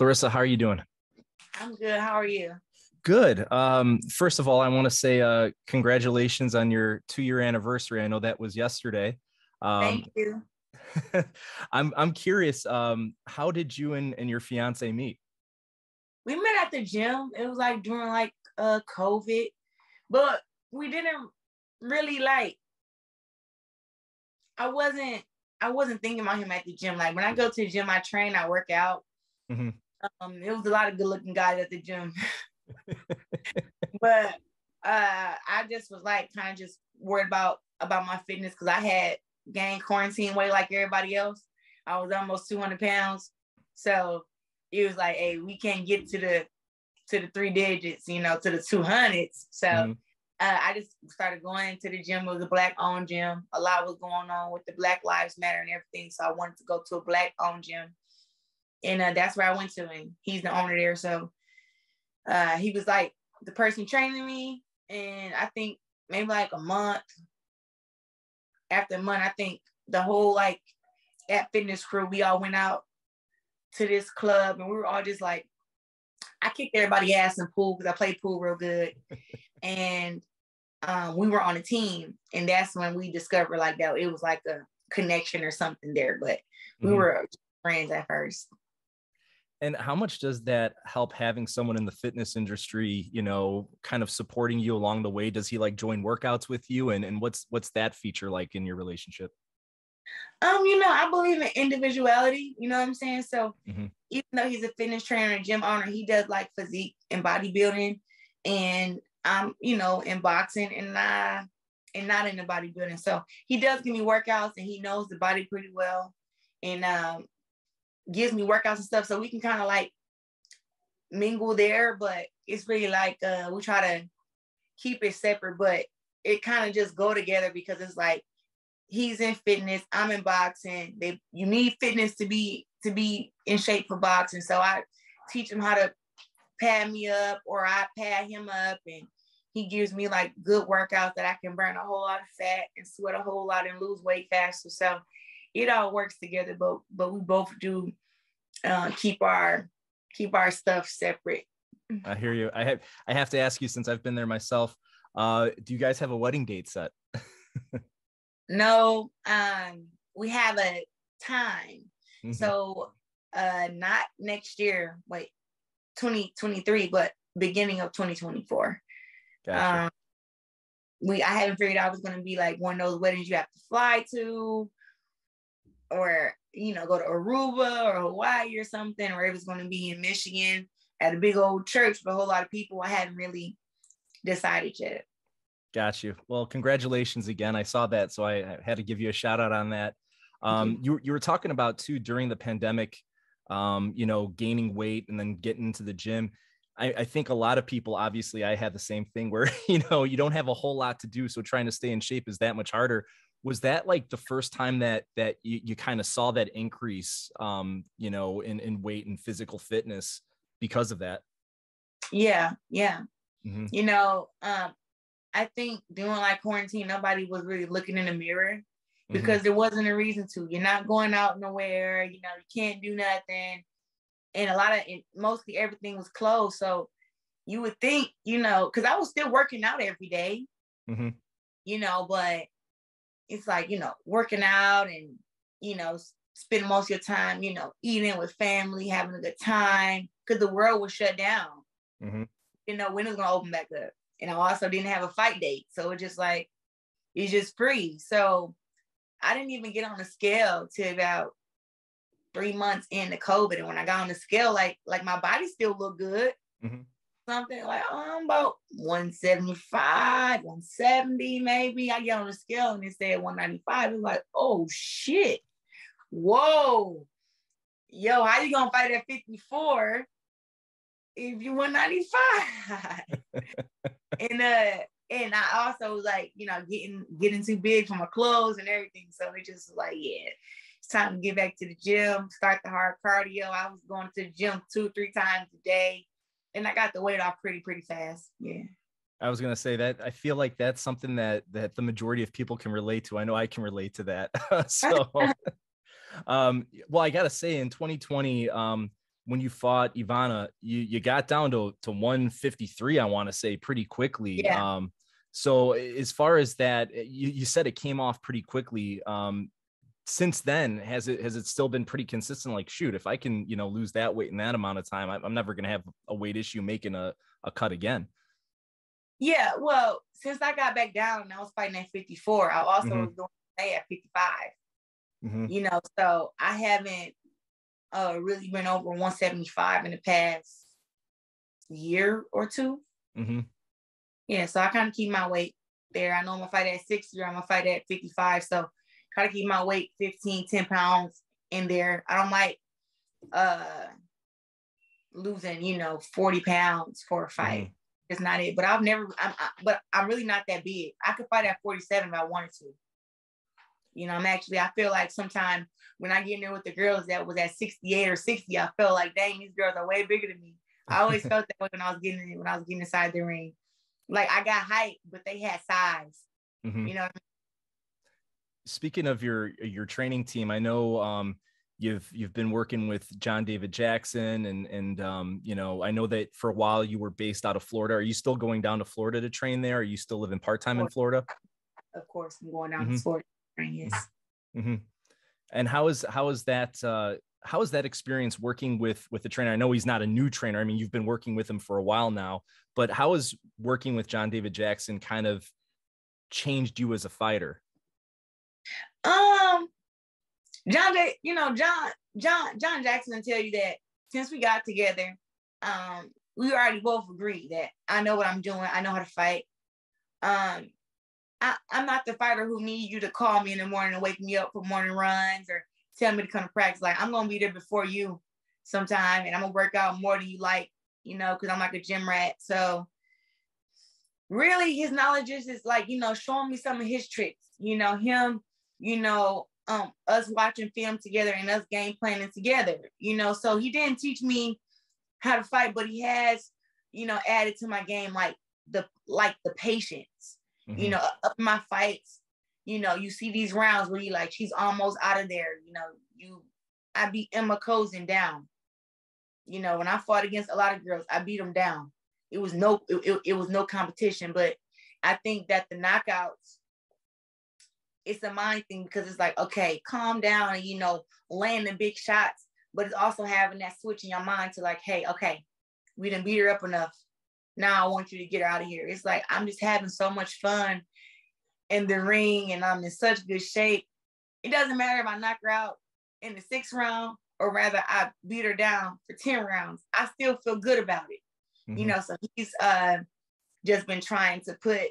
Claressa, how are you doing? I'm good. How are you? Good. Um, first of all, I want to say uh, congratulations on your two-year anniversary. I know that was yesterday. Um, Thank you. I'm I'm curious. Um, how did you and, and your fiance meet? We met at the gym. It was like during like uh COVID, but we didn't really like. I wasn't. I wasn't thinking about him at the gym. Like when I go to the gym, I train, I work out. Mm-hmm. Um, it was a lot of good-looking guys at the gym. but uh, I just was like kind of just worried about about my fitness because I had gained quarantine weight like everybody else. I was almost 200 pounds, so it was like, hey, we can't get to the to the three digits, you know, to the 200s. So mm-hmm. uh, I just started going to the gym. It was a black owned gym. A lot was going on with the Black Lives Matter and everything. So I wanted to go to a black owned gym, and uh, that's where I went to. And he's the owner there, so uh, he was like the person training me, and I think maybe like a month after a month, I think the whole like at fitness crew, we all went out to this club, and we were all just like, I kicked everybody ass in pool because I played pool real good, and um, we were on a team, and that's when we discovered like that it was like a connection or something there, but we mm-hmm. were friends at first and how much does that help having someone in the fitness industry you know kind of supporting you along the way? Does he like join workouts with you? And, and what's what's that feature like in your relationship? Um you know i believe in individuality you know what i'm saying? So mm-hmm. even though he's a fitness trainer and gym owner he does like physique and bodybuilding. And i'm you know in boxing and i and not in the bodybuilding. So he does give me workouts and he knows the body pretty well. And um gives me workouts and stuff. So we can kind of like mingle there, but it's really like uh we try to keep it separate, but it kind of just go together because it's like he's in fitness, I'm in boxing. They you need fitness to be to be in shape for boxing. So I teach him how to pad me up or I pad him up and he gives me like good workouts that I can burn a whole lot of fat and sweat a whole lot and lose weight faster. So it all works together, but but we both do uh, keep our keep our stuff separate. I hear you. I have I have to ask you since I've been there myself. Uh, do you guys have a wedding date set? no, um, we have a time. Mm-hmm. So uh not next year, wait, 2023, but beginning of 2024. Gotcha. Um, we I haven't figured out it's gonna be like one of those weddings you have to fly to, or you know, go to Aruba or Hawaii or something, or it was going to be in Michigan at a big old church with a whole lot of people. I hadn't really decided yet. Got you. Well, congratulations again. I saw that, so I had to give you a shout out on that. Um, you you were talking about too during the pandemic, um, you know, gaining weight and then getting into the gym. I, I think a lot of people, obviously, I had the same thing where you know you don't have a whole lot to do, so trying to stay in shape is that much harder was that like the first time that that you, you kind of saw that increase um you know in in weight and physical fitness because of that yeah yeah mm-hmm. you know um i think during like quarantine nobody was really looking in the mirror mm-hmm. because mm-hmm. there wasn't a reason to you're not going out nowhere you know you can't do nothing and a lot of mostly everything was closed so you would think you know because i was still working out every day, mm-hmm. you know but it's like you know working out and you know spend most of your time you know eating with family having a good time because the world was shut down. Mm-hmm. you know when it was gonna open back up. And i also didn't have a fight date so it's just like it's just free. So i didn't even get on the scale till about three months into covid. And when i got on the scale like like my body still looked good. Mm-hmm something like oh, I'm about 175, 170 maybe. I get on the scale and it said 195. It's like, oh shit. Whoa. Yo, how you gonna fight at 54 if you 195? and uh and I also was like, you know, getting getting too big for my clothes and everything. So it just was like, yeah, it's time to get back to the gym, start the hard cardio. I was going to the gym two, three times a day and I got the weight off pretty pretty fast. Yeah. I was gonna say that I feel like that's something that that the majority of people can relate to. I know I can relate to that. so, um, well, I gotta say, in 2020, um, when you fought Ivana, you you got down to to 153, I want to say, pretty quickly. Yeah. Um, so as far as that, you, you said it came off pretty quickly. Um, since then, has it has it still been pretty consistent? Like, shoot, if I can, you know, lose that weight in that amount of time, I'm never gonna have a weight issue making a, a cut again. Yeah, well, since I got back down and I was fighting at 54, I also mm-hmm. was doing at 55. Mm-hmm. You know, so I haven't uh really been over 175 in the past year or 2 mm-hmm. Yeah, so I kind of keep my weight there. I know I'm gonna fight at 60 or I'm gonna fight at 55. So try to keep my weight 15, 10 pounds in there. I don't like uh losing, you know, 40 pounds for a fight. Mm-hmm. It's not it. But I've never I'm I, but I'm really not that big. I could fight at 47 if I wanted to. You know, I'm actually, I feel like sometimes when I get in there with the girls that was at 68 or 60, I felt like, dang, these girls are way bigger than me. I always felt that way when I was getting when I was getting inside the ring. Like I got height, but they had size. Mm-hmm. You know. Speaking of your your training team, I know um, you've you've been working with John David Jackson, and and um, you know I know that for a while you were based out of Florida. Are you still going down to Florida to train there? Are you still living part time in Florida? Of course, I'm going down mm-hmm. to Florida yes. Mm-hmm. And how is how is that uh, how is that experience working with with the trainer? I know he's not a new trainer. I mean, you've been working with him for a while now, but how is working with John David Jackson kind of changed you as a fighter? Um, John, you know, John, John, John Jackson will tell you that since we got together, um, we already both agreed that I know what I'm doing. I know how to fight. Um, I, am not the fighter who needs you to call me in the morning and wake me up for morning runs or tell me to come to practice. Like I'm gonna be there before you sometime and I'm gonna work out more than you like, you know, because I'm like a gym rat. So really his knowledge is, is like, you know, showing me some of his tricks, you know, him, you know, um, us watching film together and us game planning together, you know. So he didn't teach me how to fight, but he has, you know, added to my game like the like the patience Mm-hmm. You know, up my fights, you know, you see these rounds where you like, she's almost out of there. You know, you, I beat Ema Kozin down. You know, when I fought against a lot of girls, I beat them down. It was no, it, it, it was no competition. But I think that the knockouts, it's a mind thing because it's like, okay, calm down and you know, landing big shots, but it's also having that switch in your mind to like, hey, okay, we didn't beat her up enough now I want you to get her out of here. It's like I'm just having so much fun in the ring and I'm in such good shape. It doesn't matter if I knock her out in the sixth round or rather I beat her down for 10 rounds. I still feel good about it. Mm-hmm. You know, so he's uh just been trying to put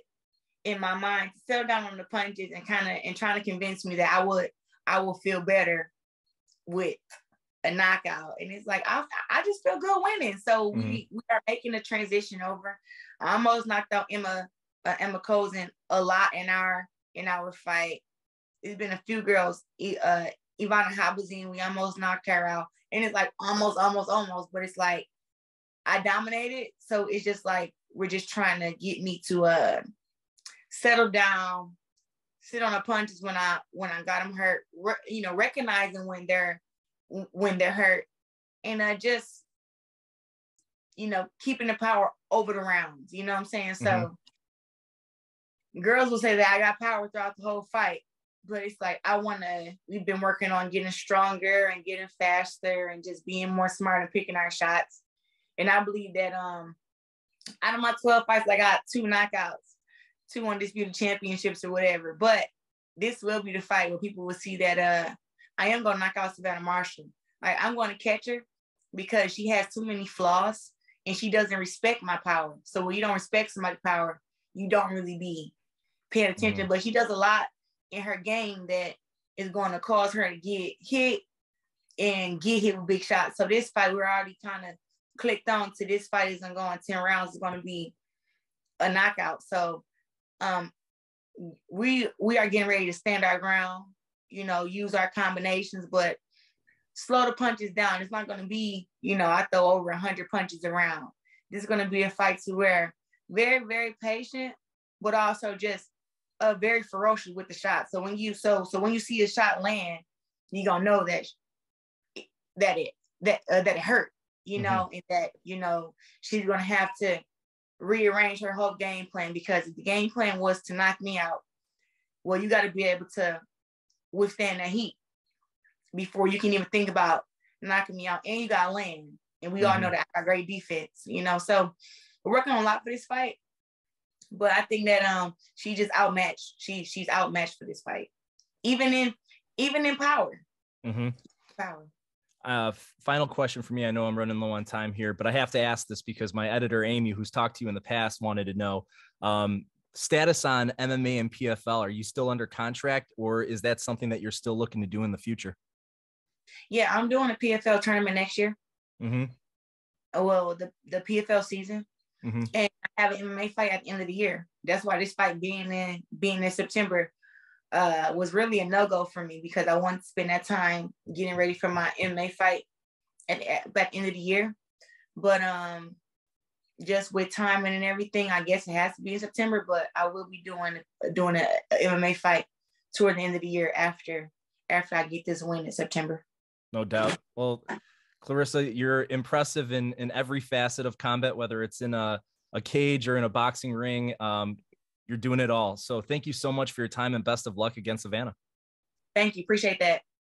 in my mind to settle down on the punches and kind of and trying to convince me that I would I will feel better with a knockout. And it's like I I just feel good winning. So mm-hmm. we, we are making a transition over. I almost knocked out Ema uh, Ema Kozin a lot in our in our fight. It's been a few girls, uh Ivana Habazin, we almost knocked her out. And it's like almost, almost, almost, but it's like I dominated. So it's just like we're just trying to get me to uh settle down, sit on the punches when I when I got them hurt, re- you know, recognizing when they're when they're hurt. And I just, you know, keeping the power over the rounds. You know what I'm saying? So mm-hmm. girls will say that I got power throughout the whole fight. But it's like I wanna we've been working on getting stronger and getting faster and just being more smart and picking our shots. And I believe that um out of my 12 fights, I got two knockouts, two undisputed championships or whatever. But this will be the fight where people will see that uh I am gonna knock out Savannah Marshall. Like I'm going to catch her because she has too many flaws and she doesn't respect my power. So when you don't respect somebody's power, you don't really be paying attention. Mm-hmm. But she does a lot in her game that is going to cause her to get hit and get hit with big shots. So this fight, we're already kind of clicked on to this fight isn't going 10 rounds, it's going to be a knockout. So um we we are getting ready to stand our ground you know, use our combinations, but slow the punches down. It's not going to be, you know, I throw over 100 punches around. This is going to be a fight to where very, very patient, but also just uh, very ferocious with the shot. So when you so so when you see a shot land, you gonna know that that it that uh, that it hurt. you mm-hmm. know, and that, you know, she's going to have to rearrange her whole game plan because if the game plan was to knock me out, well, you got to be able to withstand that heat before you can even think about knocking me out. And you got to land. And we mm-hmm. all know that I got great defense, you know. So we're working on a lot for this fight. But I think that um she just outmatched. She she's outmatched for this fight. Even in even in power. Mm-hmm. Power. Uh, final question for me. I know I'm running low on time here, but I have to ask this because my editor Amy, who's talked to you in the past, wanted to know um, status on MMA and PFL. Are you still under contract, or is that something that you're still looking to do in the future? Yeah, I'm doing a PFL tournament next year. Mm-hmm. Oh, well, the the PFL season, mm-hmm. and I have an MMA fight at the end of the year. That's why this fight being in being in September uh, was really a no go for me because I wanted to spend that time getting ready for my MMA fight at, at the end of the year. But um, just with timing and everything, I guess it has to be in September. But I will be doing doing a, a MMA fight toward the end of the year after after I get this win in September. No doubt. Well, Claressa, you're impressive in in every facet of combat, whether it's in a a cage or in a boxing ring. Um, you're doing it all. So thank you so much for your time and best of luck against Savannah. Thank you. Appreciate that.